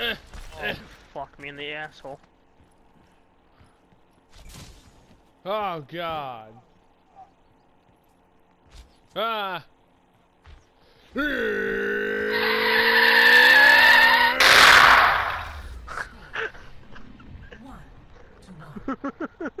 Uh, Oh, fuck me in the asshole. oh god. Ah. One to one.